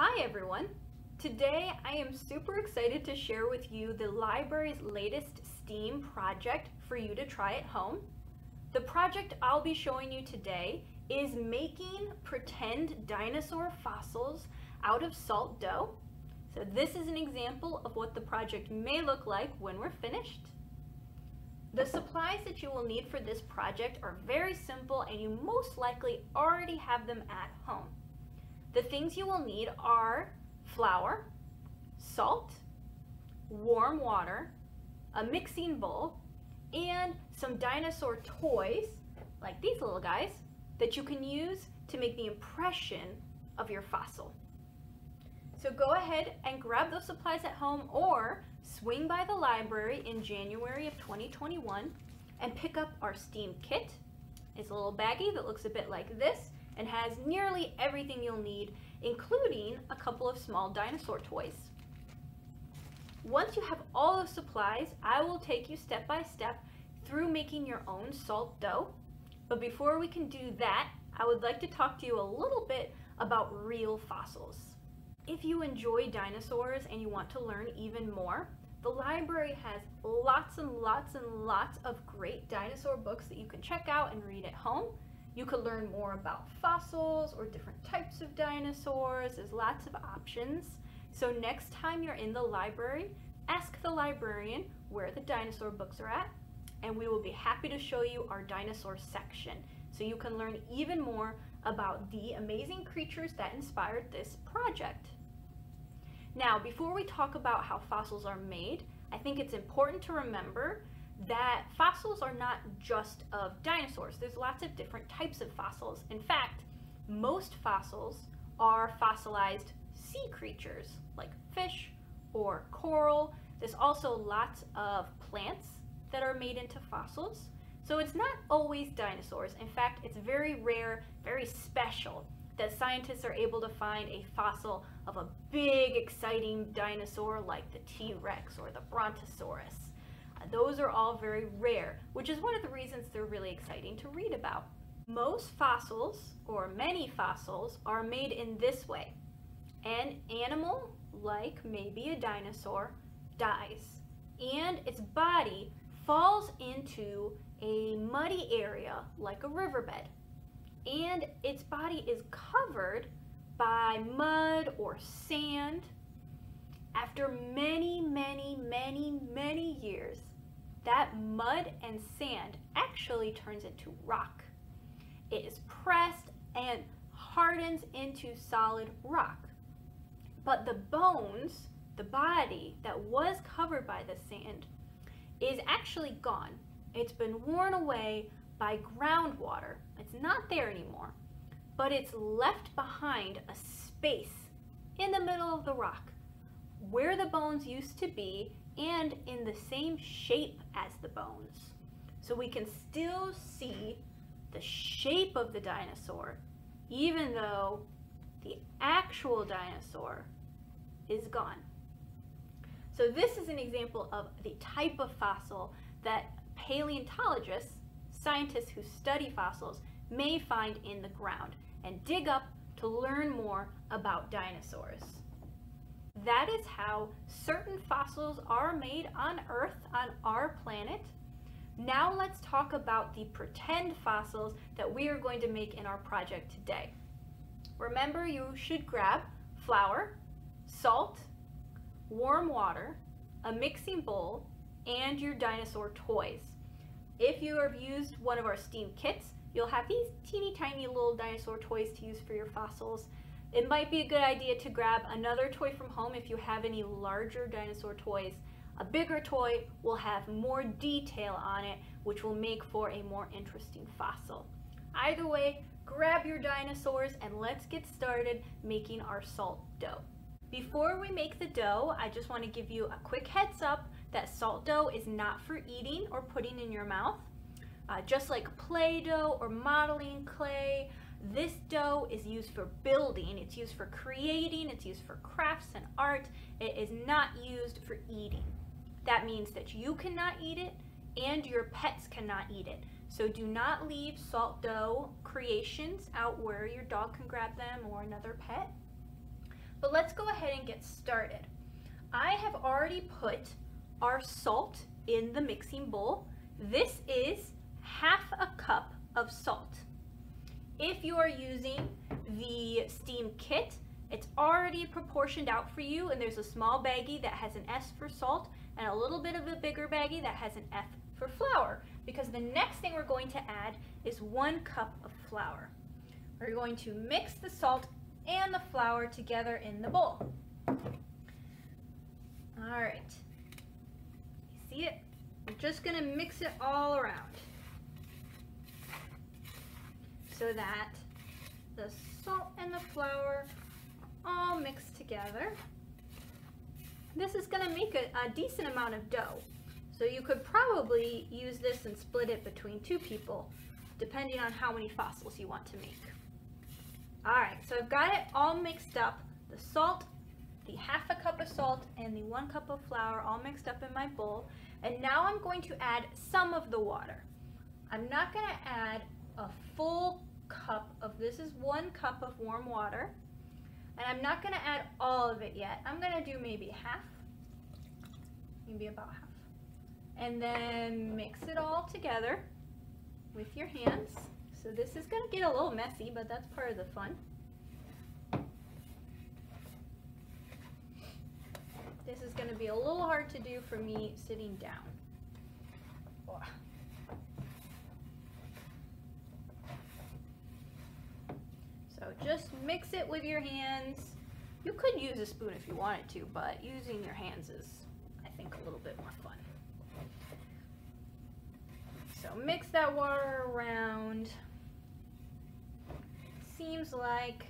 Hi everyone! Today I am super excited to share with you the library's latest STEAM project for you to try at home. The project I'll be showing you today is making pretend dinosaur fossils out of salt dough. So this is an example of what the project may look like when we're finished. The supplies that you will need for this project are very simple and you most likely already have them at home. The things you will need are flour, salt, warm water, a mixing bowl, and some dinosaur toys, like these little guys, that you can use to make the impression of your fossil. So go ahead and grab those supplies at home or swing by the library in January of 2021 and pick up our STEAM kit. It's a little baggie that looks a bit like this and has nearly everything you'll need, including a couple of small dinosaur toys. Once you have all the supplies, I will take you step by step through making your own salt dough. But before we can do that, I would like to talk to you a little bit about real fossils. If you enjoy dinosaurs and you want to learn even more, the library has lots and lots and lots of great dinosaur books that you can check out and read at home. You could learn more about fossils or different types of dinosaurs. There's lots of options. So next time you're in the library, ask the librarian where the dinosaur books are at, and we will be happy to show you our dinosaur section so you can learn even more about the amazing creatures that inspired this project. Now, before we talk about how fossils are made, I think it's important to remember that fossils are not just of dinosaurs. There's lots of different types of fossils. In fact, most fossils are fossilized sea creatures like fish or coral. There's also lots of plants that are made into fossils. So it's not always dinosaurs. In fact, it's very rare, very special that scientists are able to find a fossil of a big, exciting dinosaur like the T-Rex or the Brontosaurus. Those are all very rare, which is one of the reasons they're really exciting to read about. Most fossils, or many fossils, are made in this way. An animal, like maybe a dinosaur, dies, and its body falls into a muddy area like a riverbed and its body is covered by mud or sand. After many, many, many, many years, that mud and sand actually turns into rock. It is pressed and hardens into solid rock. But the bones, the body that was covered by the sand, is actually gone. It's been worn away by groundwater. It's not there anymore, but it's left behind a space in the middle of the rock where the bones used to be and in the same shape as the bones. So we can still see the shape of the dinosaur even though the actual dinosaur is gone. So this is an example of the type of fossil that paleontologists scientists who study fossils may find in the ground and dig up to learn more about dinosaurs. That is how certain fossils are made on Earth, on our planet. Now let's talk about the pretend fossils that we are going to make in our project today. Remember you should grab flour, salt, warm water, a mixing bowl, and your dinosaur toys. If you have used one of our STEAM kits, you'll have these teeny tiny little dinosaur toys to use for your fossils. It might be a good idea to grab another toy from home if you have any larger dinosaur toys. A bigger toy will have more detail on it, which will make for a more interesting fossil. Either way, grab your dinosaurs and let's get started making our salt dough. Before we make the dough, I just want to give you a quick heads up that salt dough is not for eating or putting in your mouth. Uh, just like Play-Doh or modeling clay, this dough is used for building, it's used for creating, it's used for crafts and art. It is not used for eating. That means that you cannot eat it and your pets cannot eat it. So do not leave salt dough creations out where your dog can grab them or another pet. But let's go ahead and get started. I have already put our salt in the mixing bowl. This is half a cup of salt. If you are using the steam kit, it's already proportioned out for you and there's a small baggie that has an S for salt and a little bit of a bigger baggie that has an F for flour because the next thing we're going to add is one cup of flour. We're going to mix the salt and the flour together in the bowl. All right, you see it? We're just gonna mix it all around so that the salt and the flour all mixed together. This is gonna make a, a decent amount of dough. So you could probably use this and split it between two people, depending on how many fossils you want to make. All right, so I've got it all mixed up. The salt, the half a cup of salt, and the one cup of flour all mixed up in my bowl. And now I'm going to add some of the water. I'm not gonna add a full cup of, this is one cup of warm water. And I'm not gonna add all of it yet. I'm gonna do maybe half, maybe about half. And then mix it all together with your hands. So this is gonna get a little messy, but that's part of the fun. This is gonna be a little hard to do for me sitting down. Just mix it with your hands. You could use a spoon if you wanted to, but using your hands is, I think, a little bit more fun. So mix that water around. Seems like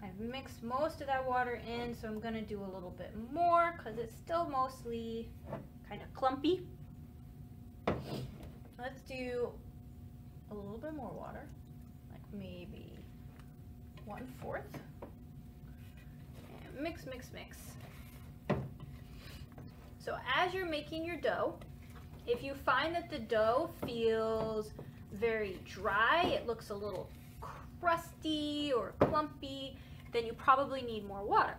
I've mixed most of that water in, so I'm gonna do a little bit more because it's still mostly kind of clumpy. Let's do a little bit more water, maybe one fourth. And mix, mix, mix. So as you're making your dough, if you find that the dough feels very dry, it looks a little crusty or clumpy, then you probably need more water.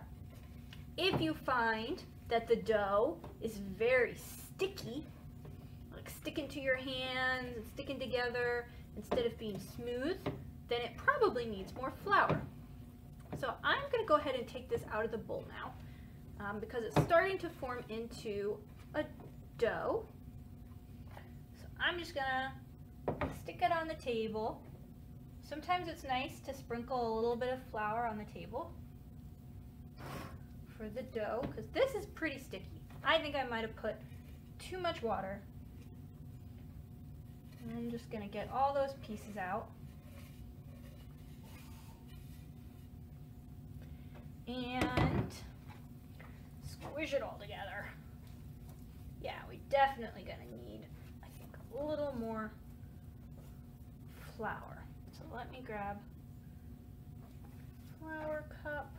If you find that the dough is very sticky, like sticking to your hands and sticking together instead of being smooth, then it probably needs more flour. So I'm going to go ahead and take this out of the bowl now um, because it's starting to form into a dough. So I'm just gonna stick it on the table. Sometimes it's nice to sprinkle a little bit of flour on the table for the dough because this is pretty sticky. I think I might have put too much water. I'm just gonna get all those pieces out. And squish it all together. Yeah, we definitely gonna need I think, a little more flour. So let me grab flour cup,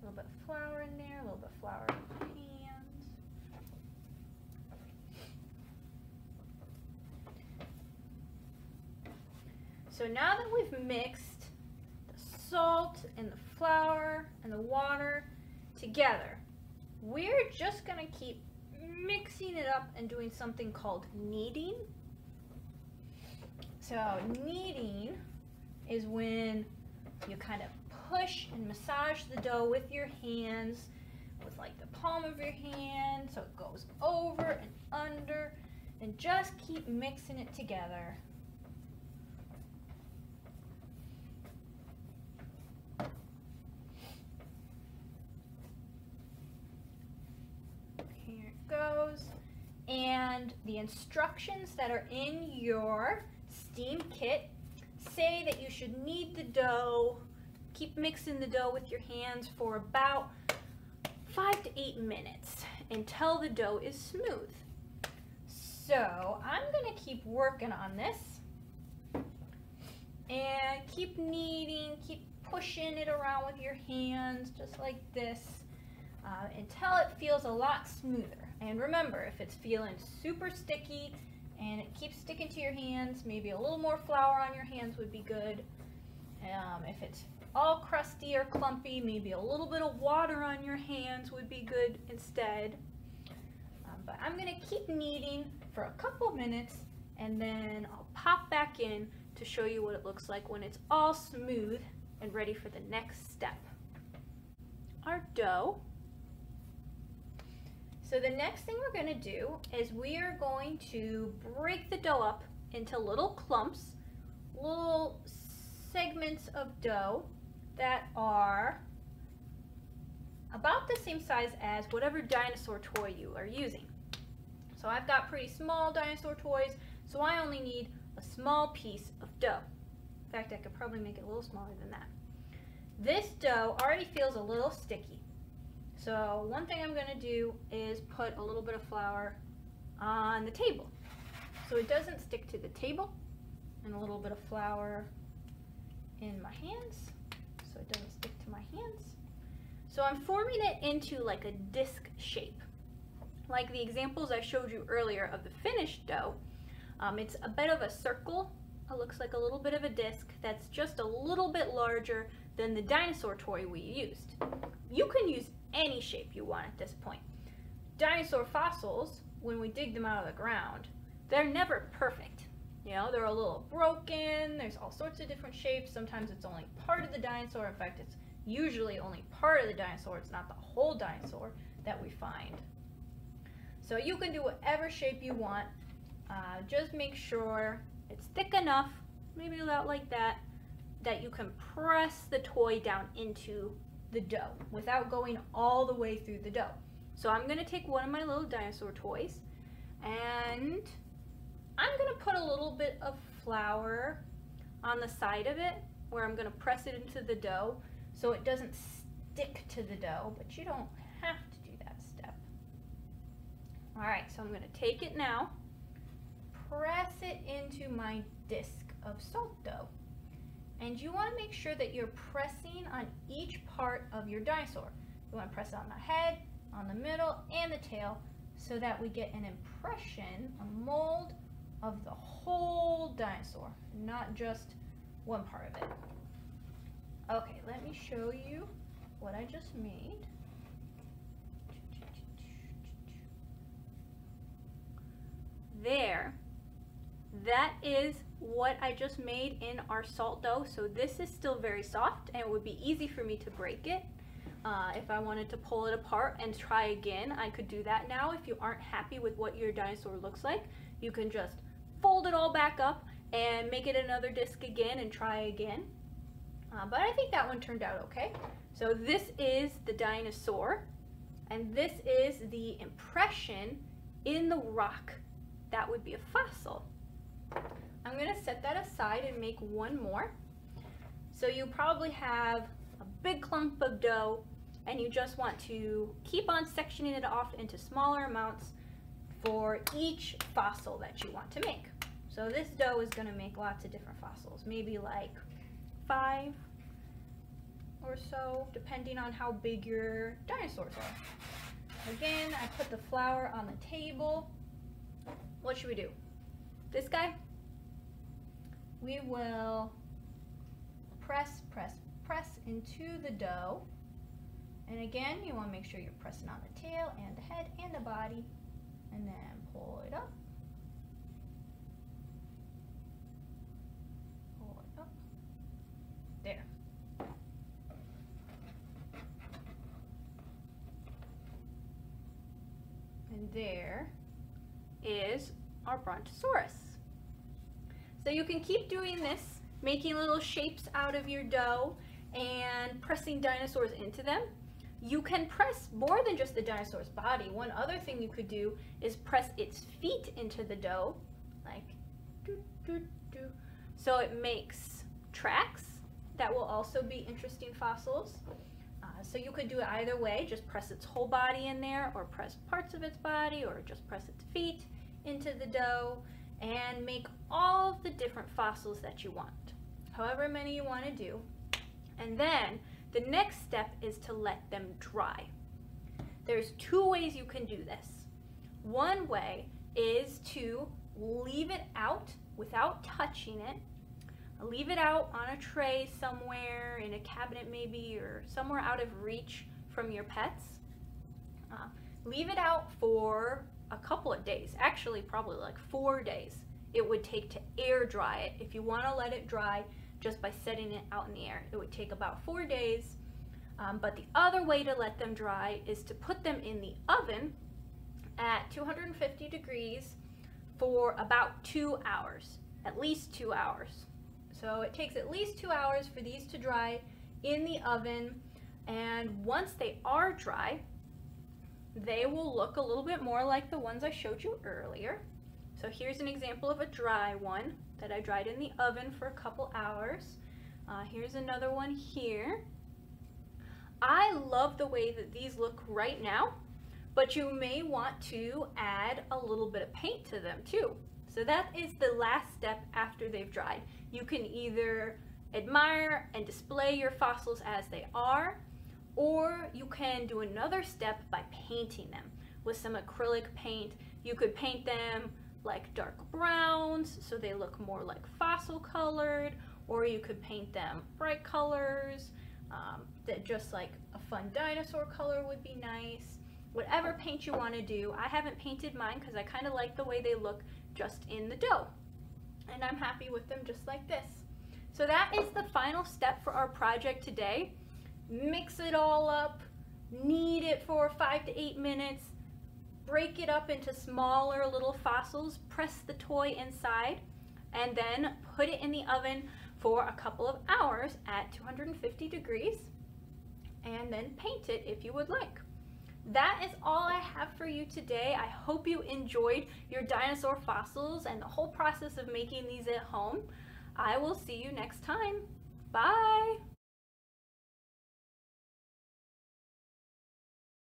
a little bit of flour in there, a little bit of flour in my hands. So now that we've mixed the salt and the flour and the water together, we're just gonna keep mixing it up and doing something called kneading. So kneading is when you kind of push and massage the dough with your hands with like the palm of your hand so it goes over and under and just keep mixing it together goes. And the instructions that are in your steam kit say that you should knead the dough, keep mixing the dough with your hands for about five to eight minutes until the dough is smooth. So I'm gonna keep working on this and keep kneading, keep pushing it around with your hands just like this uh, until it feels a lot smoother. And remember, if it's feeling super sticky and it keeps sticking to your hands, maybe a little more flour on your hands would be good. Um, if it's all crusty or clumpy, maybe a little bit of water on your hands would be good instead. Um, but I'm going to keep kneading for a couple minutes and then I'll pop back in to show you what it looks like when it's all smooth and ready for the next step. Our dough. So the next thing we're going to do is we are going to break the dough up into little clumps, little segments of dough that are about the same size as whatever dinosaur toy you are using. So I've got pretty small dinosaur toys, so I only need a small piece of dough. In fact, I could probably make it a little smaller than that. This dough already feels a little sticky. So one thing I'm going to do is put a little bit of flour on the table so it doesn't stick to the table and a little bit of flour in my hands so it doesn't stick to my hands. So I'm forming it into like a disc shape. Like the examples I showed you earlier of the finished dough, um, it's a bit of a circle. It looks like a little bit of a disc that's just a little bit larger than the dinosaur toy we used. You can use any shape you want at this point. Dinosaur fossils, when we dig them out of the ground, they're never perfect. You know, they're a little broken, there's all sorts of different shapes. Sometimes it's only part of the dinosaur. In fact, it's usually only part of the dinosaur. It's not the whole dinosaur that we find. So you can do whatever shape you want. Uh, just make sure it's thick enough, maybe about like that, that you can press the toy down into the dough without going all the way through the dough. So I'm going to take one of my little dinosaur toys and I'm going to put a little bit of flour on the side of it where I'm going to press it into the dough so it doesn't stick to the dough, but you don't have to do that step. All right, so I'm going to take it now, press it into my disc of salt dough. And you want to make sure that you're pressing on each part of your dinosaur. You want to press on the head, on the middle, and the tail so that we get an impression, a mold of the whole dinosaur, not just one part of it. Okay, let me show you what I just made. There, that is what I just made in our salt dough. So this is still very soft and it would be easy for me to break it. Uh, if I wanted to pull it apart and try again, I could do that now. If you aren't happy with what your dinosaur looks like, you can just fold it all back up and make it another disc again and try again. Uh, but I think that one turned out okay. So this is the dinosaur and this is the impression in the rock. That would be a fossil. I'm going to set that aside and make one more. So you probably have a big clump of dough and you just want to keep on sectioning it off into smaller amounts for each fossil that you want to make. So this dough is going to make lots of different fossils, maybe like five or so, depending on how big your dinosaurs are. Again, I put the flour on the table. What should we do? This guy? We will press, press, press into the dough. And again, you want to make sure you're pressing on the tail and the head and the body and then pull it up. Pull it up. There. And there is our Brontosaurus. So you can keep doing this, making little shapes out of your dough and pressing dinosaurs into them. You can press more than just the dinosaur's body. One other thing you could do is press its feet into the dough, like doo, doo, doo. So it makes tracks that will also be interesting fossils. Uh, so you could do it either way, just press its whole body in there or press parts of its body or just press its feet into the dough and make all of the different fossils that you want, however many you want to do. And then the next step is to let them dry. There's two ways you can do this. One way is to leave it out without touching it leave it out on a tray somewhere in a cabinet maybe or somewhere out of reach from your pets. Uh, leave it out for a couple of days, actually probably like four days it would take to air dry it. If you want to let it dry just by setting it out in the air, it would take about four days. Um, but the other way to let them dry is to put them in the oven at 250 degrees for about two hours, at least two hours. So it takes at least two hours for these to dry in the oven. And once they are dry, they will look a little bit more like the ones I showed you earlier. So here's an example of a dry one that I dried in the oven for a couple hours. Uh, here's another one here. I love the way that these look right now, but you may want to add a little bit of paint to them too. So that is the last step after they've dried. You can either admire and display your fossils as they are, or you can do another step by painting them with some acrylic paint. You could paint them like dark browns so they look more like fossil colored, or you could paint them bright colors um, that just like a fun dinosaur color would be nice. Whatever paint you want to do. I haven't painted mine because I kind of like the way they look just in the dough. And I'm happy with them just like this. So that is the final step for our project today. Mix it all up, knead it for five to eight minutes, break it up into smaller little fossils, press the toy inside, and then put it in the oven for a couple of hours at 250 degrees, and then paint it if you would like. That is all I have for you today. I hope you enjoyed your dinosaur fossils and the whole process of making these at home. I will see you next time. Bye!